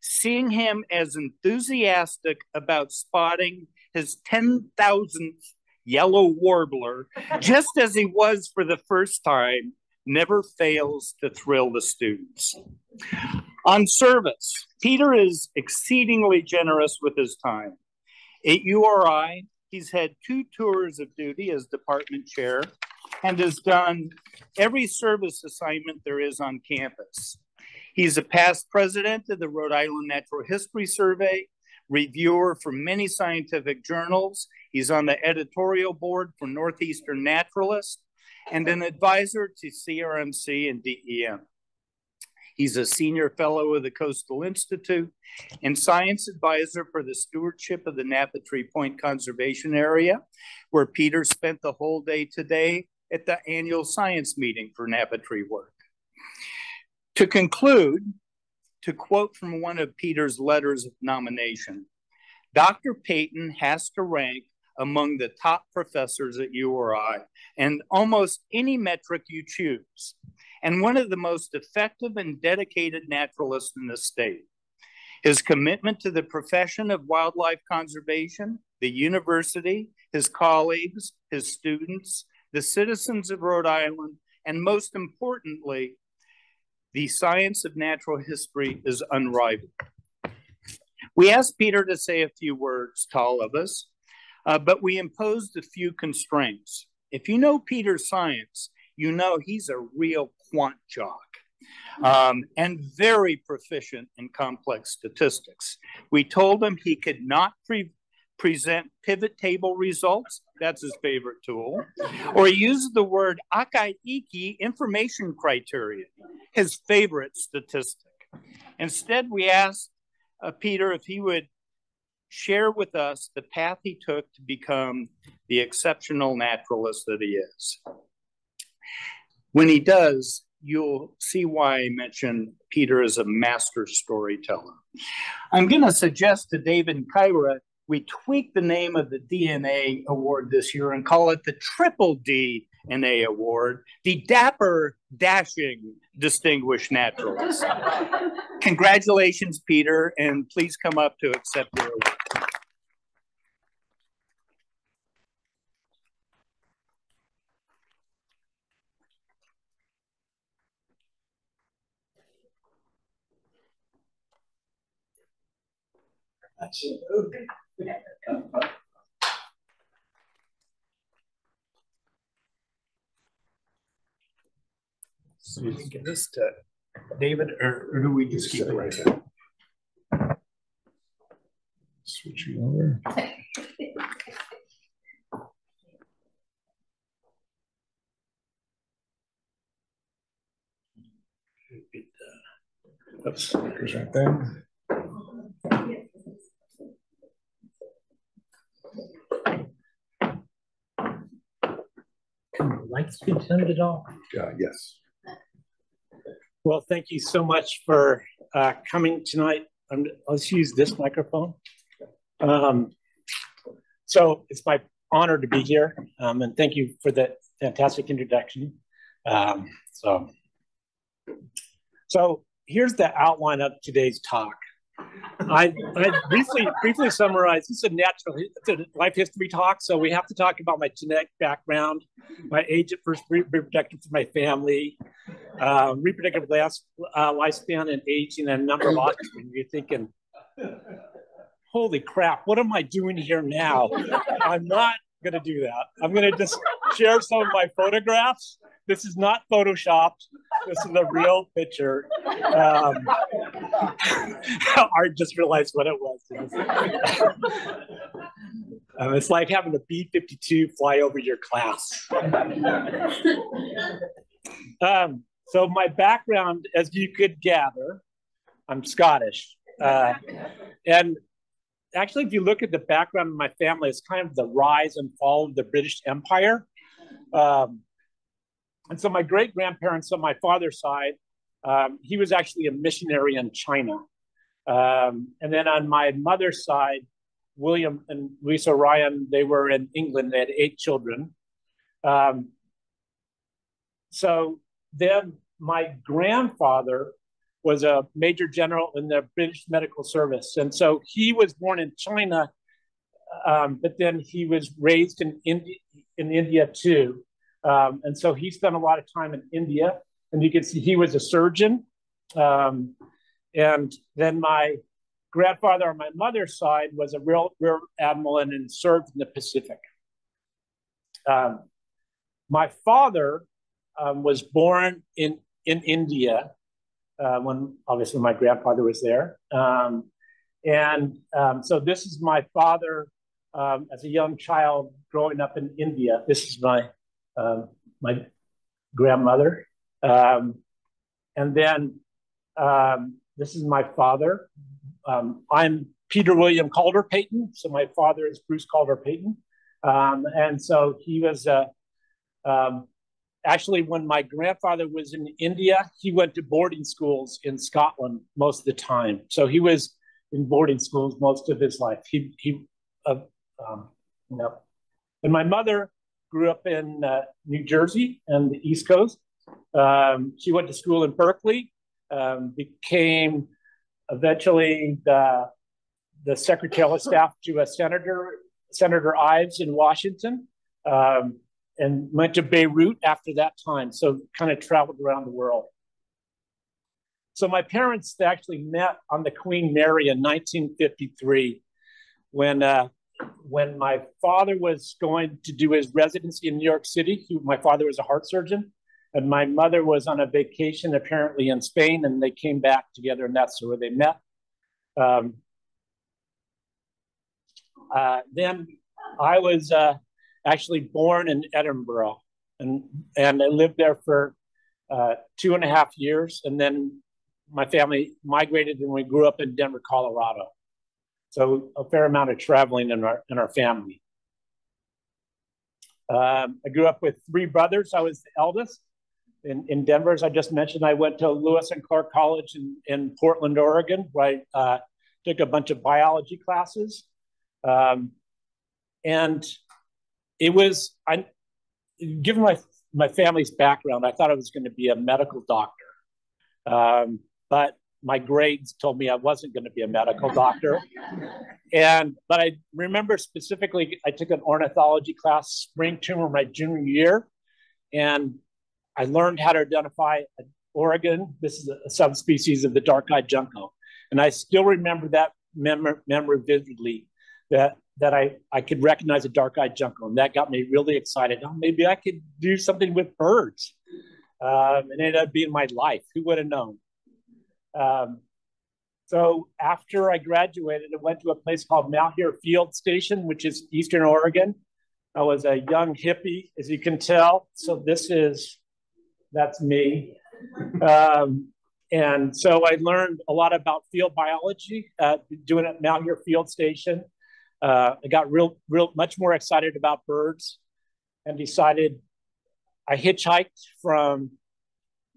S2: Seeing him as enthusiastic about spotting his 10,000th yellow warbler, <laughs> just as he was for the first time, never fails to thrill the students. On service, Peter is exceedingly generous with his time. At URI, he's had two tours of duty as department chair and has done every service assignment there is on campus. He's a past president of the Rhode Island Natural History Survey, reviewer for many scientific journals. He's on the editorial board for Northeastern Naturalist and an advisor to CRMC and DEM. He's a senior fellow of the Coastal Institute and science advisor for the stewardship of the Napatree Point Conservation Area, where Peter spent the whole day today at the annual science meeting for Napatree work. To conclude, to quote from one of Peter's letters of nomination, Dr. Paton has to rank among the top professors at URI and almost any metric you choose, and one of the most effective and dedicated naturalists in the state. His commitment to the profession of wildlife conservation, the university, his colleagues, his students, the citizens of Rhode Island, and most importantly, the science of natural history is unrivaled. We asked Peter to say a few words to all of us, uh, but we imposed a few constraints. If you know Peter's science, you know he's a real quant jock. um, and very proficient in complex statistics. We told him he could not pre present pivot table results. That's his favorite tool. Or he uses the word Akaike information criteria, his favorite statistic. Instead, we asked uh, Peter if he would share with us the path he took to become the exceptional naturalist that he is. When he does, you'll see why I mentioned Peter as a master storyteller. I'm going to suggest to David and Kira we tweak the name of the DNA award this year and call it the Triple DNA Award, the Dapper Dashing Distinguished Naturalist. <laughs> Congratulations, Peter, and please come up to accept your award. So you can give this to David, or, or do we just keep it right there?
S3: Switch you over.
S2: Oops.
S3: Here's right there.
S7: Lights be turned at all?
S3: Uh, yes.
S7: Well, thank you so much for uh, coming tonight. Um, let's use this microphone. Um, so it's my honor to be here, um, and thank you for that fantastic introduction. Um, so, so here's the outline of today's talk. I, I briefly briefly summarize. This is a natural it's a life history talk, so we have to talk about my genetic background, my age at first reproductive for my family, uh, reproductive last, uh, lifespan and aging, and a number of. <clears throat> And you're thinking, holy crap, what am I doing here now? I'm not going to do that. I'm going to just share some of my photographs. This is not photoshopped. This is a real picture. Um, <laughs> Art just realized what it was. <laughs> um, it's like having a B 52 fly over your class. um, so, my background, as you could gather, I'm Scottish. Uh, and actually, if you look at the background of my family, it's kind of the rise and fall of the British Empire. Um, and so, my great grandparents on my father's side, um, he was actually a missionary in China. Um, and then on my mother's side, William and Lisa Ryan, they were in England. They had eight children. Um, so then my grandfather was a major general in the British Medical Service. And so he was born in China, um, but then he was raised in India, in India too. Um, and so he spent a lot of time in India. And you can see he was a surgeon. Um, and then my grandfather on my mother's side was a real, real admiral and, served in the Pacific. Um, my father um, was born in, in India uh, when obviously my grandfather was there. Um, and um, so this is my father as a young child growing up in India. This is my, uh, my grandmother. Um, and then um, this is my father. Um, I'm Peter William Calder Paton. So my father is Bruce Calder Paton. Um, and so he was uh, um, actually, when my grandfather was in India, he went to boarding schools in Scotland most of the time. So he was in boarding schools most of his life. He, he, uh, um, yep. And my mother grew up in uh, New Jersey and the East Coast. Um, she went to school in Berkeley, um, became eventually the, the secretary of staff to a senator, Senator Ives in Washington, um, and went to Beirut after that time. So kind of traveled around the world. So my parents actually met on the Queen Mary in 1953 when uh, when my father was going to do his residency in New York City. He, my father was a heart surgeon. And my mother was on a vacation apparently in Spain, and they came back together, and that's where they met. Um, uh, then I was uh, actually born in Edinburgh, and and I lived there for uh, two and a half years, and then my family migrated, and we grew up in Denver, Colorado. So a fair amount of traveling in our in our family. Um, I grew up with three brothers. I was the eldest in, in Denver, as I just mentioned. I went to Lewis and Clark College in, in Portland, Oregon, where I uh, took a bunch of biology classes. Um, and it was, I, given my, my family's background, I thought I was going to be a medical doctor. Um, but my grades told me I wasn't going to be a medical doctor. And, but I remember specifically, I took an ornithology class spring tumor my junior year. And I learned how to identify Oregon. This is a subspecies of the dark-eyed junco. And I still remember that memory, memory vividly that that I, I could recognize a dark-eyed junco. And that got me really excited. Oh, maybe I could do something with birds. Um, and it ended up being my life. Who would have known? Um, so after I graduated, I went to a place called Malheur Field Station, which is Eastern Oregon. I was a young hippie, as you can tell. So this is, that's me. Um, and so I learned a lot about field biology, uh, doing it at Malheur Field Station. Uh, I got real, real much more excited about birds and decided I hitchhiked from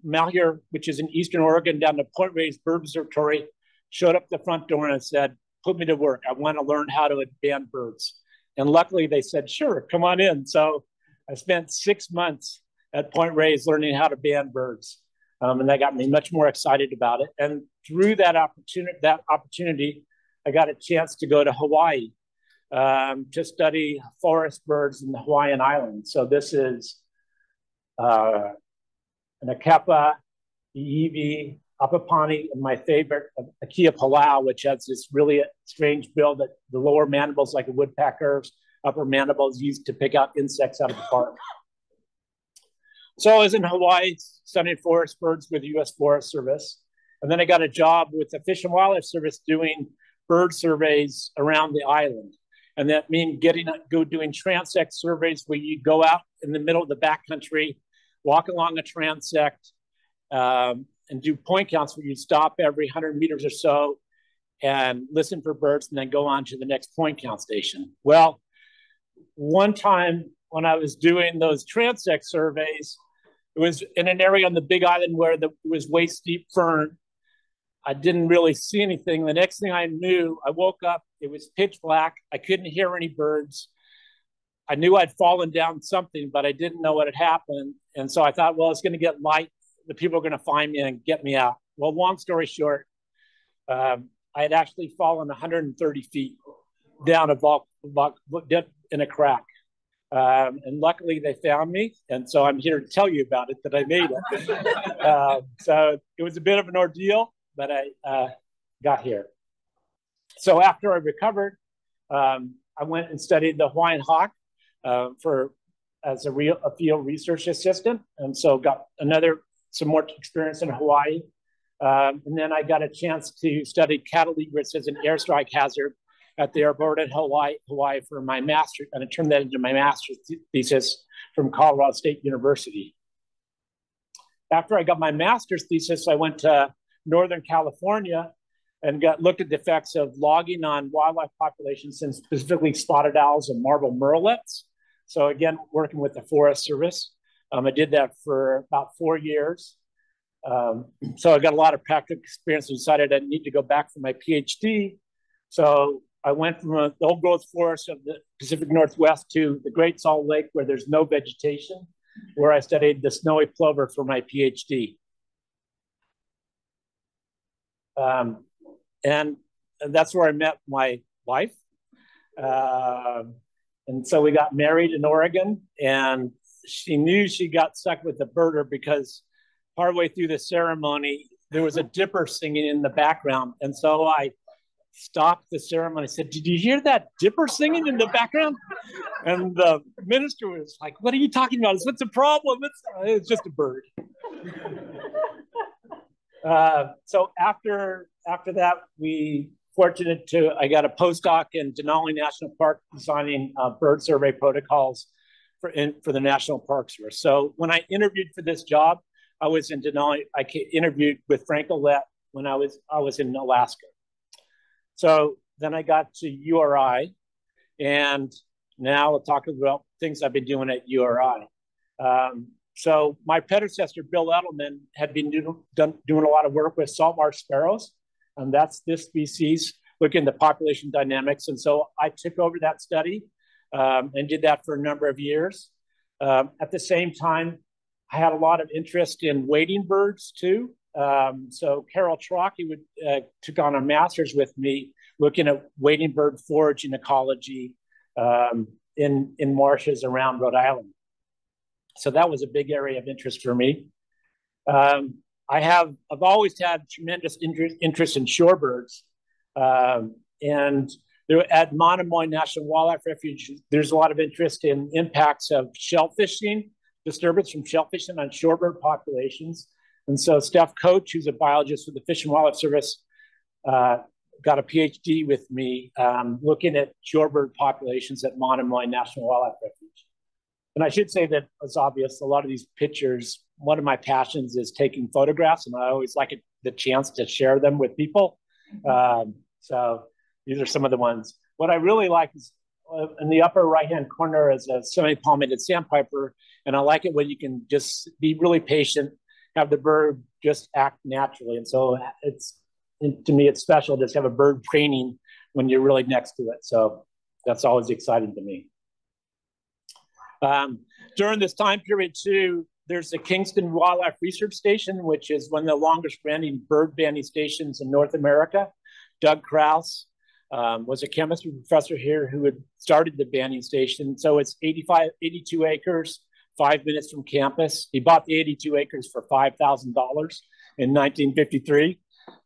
S7: Malheur, which is in Eastern Oregon, down to Point Reyes Bird Observatory, showed up the front door and said, put me to work. I want to learn how to band birds. And luckily they said, sure, come on in. So I spent six months at Point Reyes learning how to band birds. Um, and that got me much more excited about it. And through that opportunity, that opportunity, I got a chance to go to Hawaii um, to study forest birds in the Hawaiian Islands. So this is uh, an Akepa, Iiwi, Apapane, and my favorite, Akiapolaau, which has this really strange bill that the lower mandibles like a woodpecker's, upper mandibles used to pick out insects out of the bark. So I was in Hawaii studying forest birds with the U.S. Forest Service. And then I got a job with the Fish and Wildlife Service doing bird surveys around the island. And that means getting go doing transect surveys where you go out in the middle of the backcountry, walk along a transect, um, and do point counts where you stop every 100 meters or so and listen for birds and then go on to the next point count station. Well, one time when I was doing those transect surveys, it was in an area on the Big Island where there was waist deep fern. I didn't really see anything. The next thing I knew, I woke up, it was pitch black. I couldn't hear any birds. I knew I'd fallen down something, but I didn't know what had happened. And so I thought, well, it's going to get light. The people are going to find me and get me out. Well, long story short, um, I had actually fallen 130 feet down a vault, vault in a crack. Um, and luckily they found me. And so I'm here to tell you about it that I made it. <laughs> uh, so it was a bit of an ordeal, but I uh, got here. So after I recovered, um, I went and studied the Hawaiian hawk uh, for as a real a field research assistant, and so got another some more experience in Hawaii. Um, and then I got a chance to study cattle egrets as an airstrike hazard at the airport in Hawaii, Hawaii for my master, and I turned that into my master's thesis from Colorado State University. After I got my master's thesis, I went to Northern California and got looked at the effects of logging on wildlife populations and specifically spotted owls and marbled murrelets. So again, working with the Forest Service. Um, I did that for about four years. Um, so I got a lot of practical experience and decided I need to go back for my PhD. So I went from a, the old growth forest of the Pacific Northwest to the Great Salt Lake where there's no vegetation, where I studied the snowy plover for my PhD. Um, and, and, that's where I met my wife. Uh, and so we got married in Oregon, and she knew she got stuck with the birder because partway through the ceremony, there was a dipper singing in the background. And so I stopped the ceremony. I said, Did you hear that dipper singing in the background? And the minister was like, What are you talking about? What's the problem? It's, it's just a bird. uh, so after after that, we fortunate to I got a postdoc in Denali National Park designing uh, bird survey protocols for in, for the National Park Service. So when I interviewed for this job, I was in Denali. I interviewed with Frank Ouellette when I was I was in Alaska. So then I got to URI, and now we'll talk about things I've been doing at URI. Um, so my predecessor, Bill Edelman, had been do, done, doing a lot of work with salt marsh sparrows, and that's this species, looking at the population dynamics. And so I took over that study um, and did that for a number of years. Um, at the same time, I had a lot of interest in wading birds too. Um, so Carol Trocki would, uh, took on a master's with me looking at wading bird foraging ecology um, in, in marshes around Rhode Island. So that was a big area of interest for me. Um, I have, I've always had tremendous interest, interest in shorebirds. Um, and there, at Monomoy National Wildlife Refuge, there's a lot of interest in impacts of shellfishing, disturbance from shellfishing on shorebird populations. And so Steph Koch, who's a biologist with the Fish and Wildlife Service, uh, got a PhD with me um, looking at shorebird populations at Monomoy National Wildlife Refuge. And I should say that it's obvious a lot of these pictures, one of my passions is taking photographs, and I always like it, the chance to share them with people. Um, so these are some of the ones. What I really like is uh, in the upper right hand corner is a semi palmated sandpiper. And I like it when you can just be really patient, have the bird just act naturally. And so it's to me, it's special just have a bird training when you're really next to it. So that's always exciting to me. Um, during this time period, too, there's the Kingston Wildlife Research Station, which is one of the longest running bird banding stations in North America. Doug Kraus um, was a chemistry professor here who had started the banding station. So it's 85, 82 acres, five minutes from campus. He bought the 82 acres for $5,000 in 1953.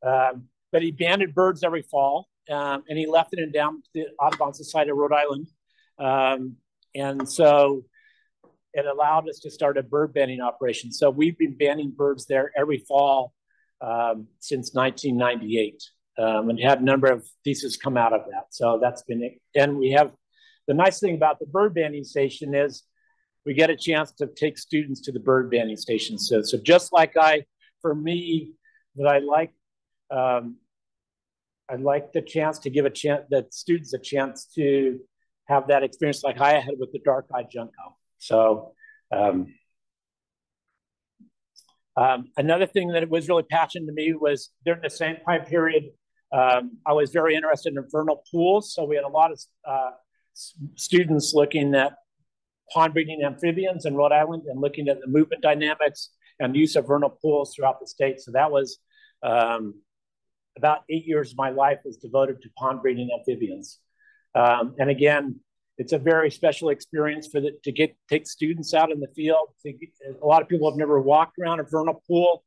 S7: Um, but he banded birds every fall, um, and he left it in down to the Audubon Society of Rhode Island. And so it allowed us to start a bird banding operation. So we've been banding birds there every fall um, since 1998 um, and had a number of theses come out of that. So that's been it. And we have the nice thing about the bird banding station is we get a chance to take students to the bird banding station. So, so just like I, for me, that I like, um, I like the chance to give a chance that students a chance to have that experience like I had with the dark-eyed junco. So um, um, another thing that was really passionate to me was during the same time period, um, I was very interested in vernal pools. So we had a lot of uh, students looking at pond breeding amphibians in Rhode Island and looking at the movement dynamics and the use of vernal pools throughout the state. So that was um, about eight years of my life was devoted to pond breeding amphibians. Um, and again, it's a very special experience for the, to get take students out in the field. a lot of people have never walked around a vernal pool,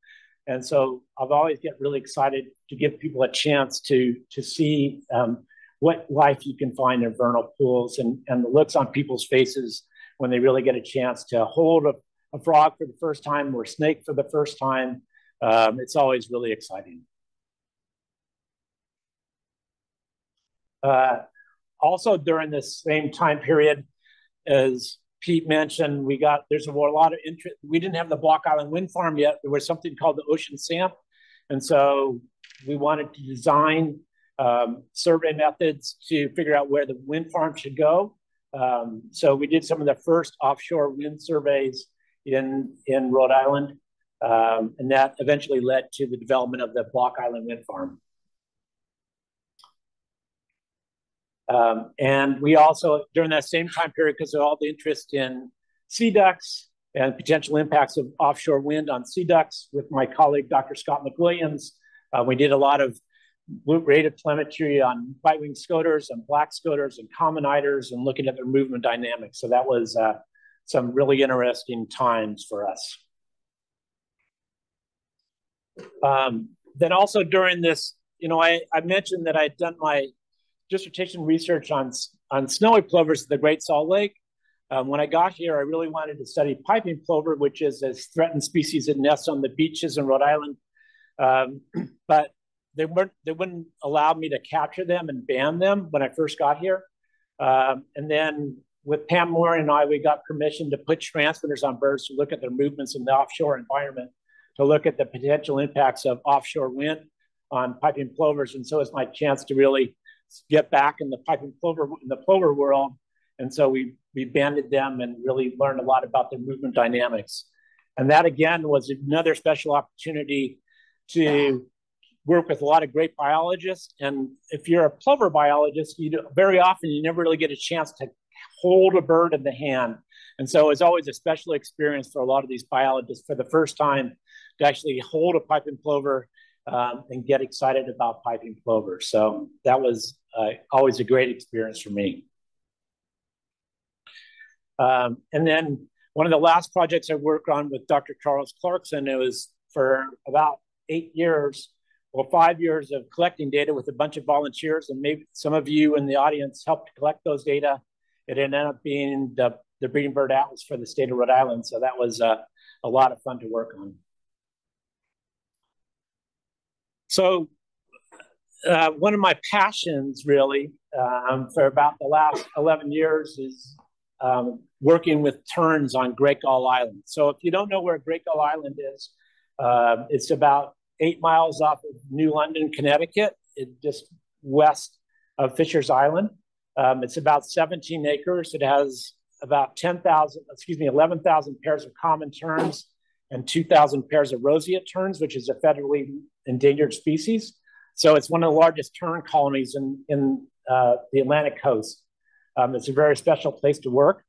S7: and so I've always get really excited to give people a chance to to see um, what life you can find in vernal pools and and the looks on people's faces when they really get a chance to hold a, a frog for the first time or a snake for the first time. Um, it's always really exciting. Uh, also during this same time period, as Pete mentioned, we got there's a lot of interest. We didn't have the Block Island Wind Farm yet. There was something called the Ocean SAMP, and so we wanted to design um, survey methods to figure out where the wind farm should go. Um, so we did some of the first offshore wind surveys in in Rhode Island, um, and that eventually led to the development of the Block Island Wind Farm. Um, and we also, during that same time period, because of all the interest in sea ducks and potential impacts of offshore wind on sea ducks, with my colleague, Dr. Scott McWilliams, uh, we did a lot of rated telemetry on white-winged scoters and black scoters and common eiders and looking at their movement dynamics. So that was uh, some really interesting times for us. Um, then also during this you know, I, I mentioned that I'd done my dissertation research on, on snowy plovers of the Great Salt Lake. Um, when I got here, I really wanted to study piping plover, which is a threatened species that nests on the beaches in Rhode Island. Um, <clears throat> but they weren't they wouldn't allow me to capture them and ban them when I first got here. Um, and then with Pam Moore and I, we got permission to put transmitters on birds to look at their movements in the offshore environment, to look at the potential impacts of offshore wind on piping plovers. And so it's my chance to really get back in the piping plover in the plover world. And so we we banded them and really learned a lot about their movement dynamics. And that again was another special opportunity to work with a lot of great biologists. And if you're a plover biologist, you very often you never really get a chance to hold a bird in the hand. And so it's always a special experience for a lot of these biologists for the first time to actually hold a piping plover um, and get excited about piping plover. So that was uh, always a great experience for me. Um, and then one of the last projects I worked on with Dr. Charles Clarkson, it was for about eight years or five years of collecting data with a bunch of volunteers. And maybe some of you in the audience helped collect those data. It ended up being the, the breeding bird atlas for the state of Rhode Island. So that was uh, a lot of fun to work on. So uh, one of my passions really um, for about the last 11 years is um, working with terns on Great Gull Island. So if you don't know where Great Gull Island is, uh, it's about eight miles off of New London, Connecticut, it, just west of Fisher's Island. Um, it's about 17 acres. It has about 10,000, excuse me, 11,000 pairs of common terns and 2,000 pairs of roseate terns, which is a federally endangered species. So it's one of the largest tern colonies in, in uh, the Atlantic coast. Um, it's a very special place to work.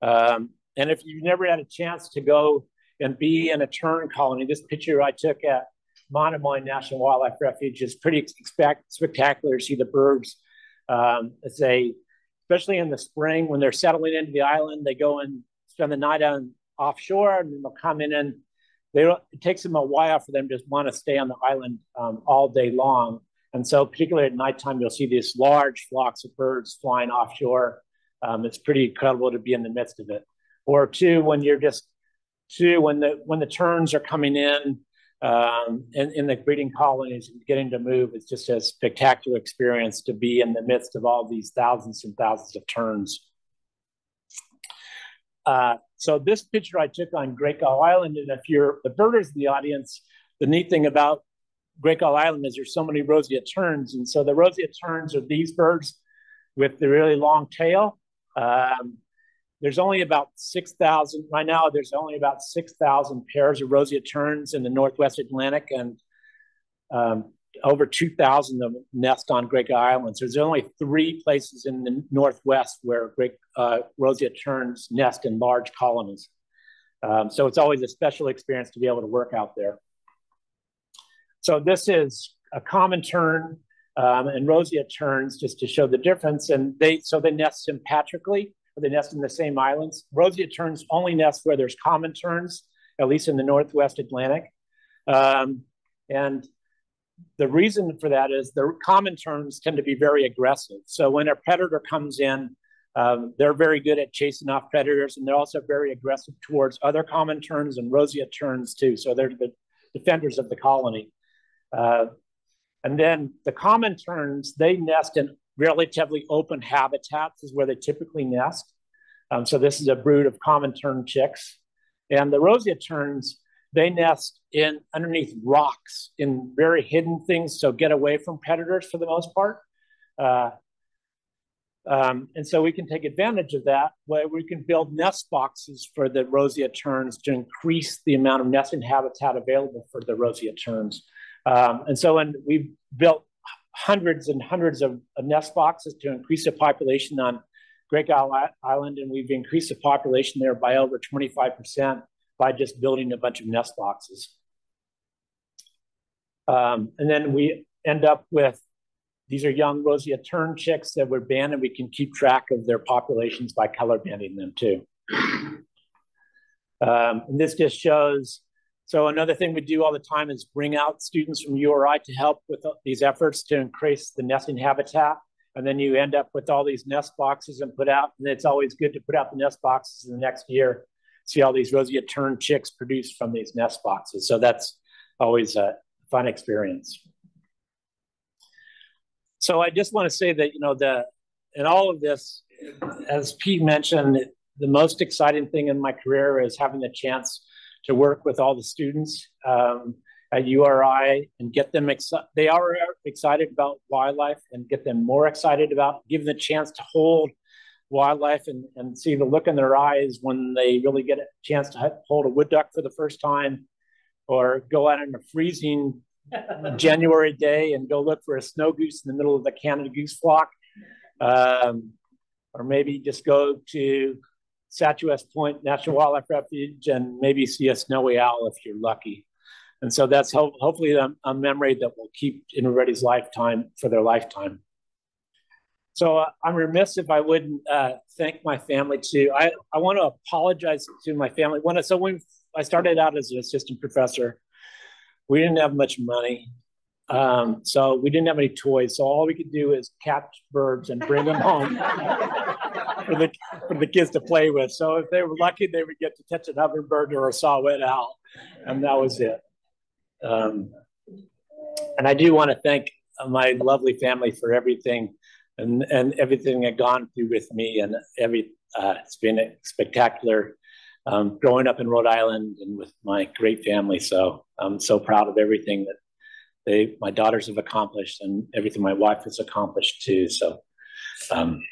S7: Um, and if you've never had a chance to go and be in a tern colony, this picture I took at Monomoy National Wildlife Refuge is pretty spectacular to see the birds. Um, it's a, especially in the spring when they're settling into the island, they go and spend the night on offshore and then they'll come in and they don't, it takes them a while for them to want to stay on the island um, all day long. And so, particularly at nighttime, you'll see these large flocks of birds flying offshore. Um, it's pretty incredible to be in the midst of it. Or two, when you're just two, when the when the terns are coming in um, in, in the breeding colonies and getting to move, it's just a spectacular experience to be in the midst of all these thousands and thousands of terns. Uh, so this picture I took on Great Gull Island, and if you're the birders in the audience, the neat thing about Great Gull Island is there's so many roseate terns. And so the roseate terns are these birds with the really long tail. Um, there's only about 6,000, right now there's only about 6,000 pairs of roseate terns in the Northwest Atlantic and um, over 2,000 of them nest on Great Gull Island. So there's only three places in the Northwest where great uh, roseate terns nest in large colonies. Um, so it's always a special experience to be able to work out there. So this is a common tern um, and roseate terns just to show the difference. And they so they nest sympatrically, or they nest in the same islands. Roseate terns only nest where there's common terns, at least in the Northwest Atlantic. Um, and the reason for that is the common terns tend to be very aggressive. So when a predator comes in, um, they're very good at chasing off predators, and they're also very aggressive towards other common terns and roseate terns too. So they're the defenders of the colony. Uh, and then the common terns, they nest in relatively open habitats is where they typically nest. Um, so this is a brood of common tern chicks. And the roseate terns, they nest in underneath rocks in very hidden things, so get away from predators for the most part. Uh, um, and so we can take advantage of that where we can build nest boxes for the roseate terns to increase the amount of nesting habitat available for the roseate terns. Um, and so and we've built hundreds and hundreds of, of, nest boxes to increase the population on Great Island, and we've increased the population there by over 25% by just building a bunch of nest boxes. Um, and then we end up with these are young roseate tern chicks that were banned, and we can keep track of their populations by color banding them too. <clears throat> Um, and this just shows So another thing we do all the time is bring out students from URI to help with these efforts to increase the nesting habitat. And then you end up with all these nest boxes and put out, and it's always good to put out the nest boxes in the next year, see all these roseate tern chicks produced from these nest boxes. So that's always a fun experience. So I just want to say that, you know, the in all of this, as Pete mentioned, the most exciting thing in my career is having the chance to work with all the students um, at URI and get them excited. They are excited about wildlife and get them more excited about, give them the chance to hold wildlife and, and see the look in their eyes when they really get a chance to hold a wood duck for the first time or go out on a freezing <laughs> January day and go look for a snow goose in the middle of the Canada goose flock. Um, or maybe just go to Sachuest Point National Wildlife Refuge and maybe see a snowy owl if you're lucky. And so that's ho hopefully a, a, memory that will keep in everybody's lifetime for their lifetime. So uh, I'm remiss if I wouldn't uh, thank my family too. I, I want to apologize to my family. When I, so when I started out as an assistant professor, we didn't have much money. Um, so we didn't have any toys. So all we could do is catch birds and bring them home <laughs> for the for the kids to play with. So if they were lucky, they would get to catch an bird or a saw-whet owl, and that was it. Um, and I do want to thank my lovely family for everything and, and everything they've gone through with me. And every uh, it's been spectacular um, growing up in Rhode Island and with my great family. So I'm so proud of everything that they, my daughters have accomplished and everything my wife has accomplished too. So, um,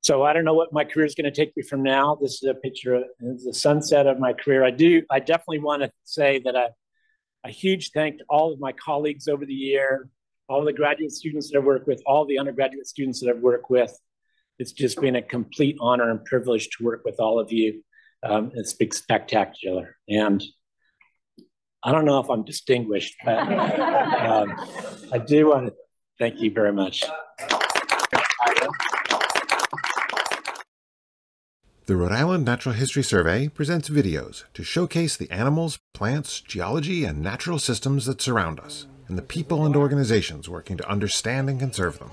S7: so I don't know what my career is going to take me from now. This is a picture of the sunset of my career. I do, I definitely want to say that a, a huge thank to all of my colleagues over the year, all the graduate students that I've worked with, all the undergraduate students that I've worked with. It's just been a complete honor and privilege to work with all of you. Um, it's been spectacular. And I don't know if I'm distinguished, but um, I do want to thank you very much.
S8: The Rhode Island Natural History Survey presents videos to showcase the animals, plants, geology, and natural systems that surround us, and the people and organizations working to understand and conserve them.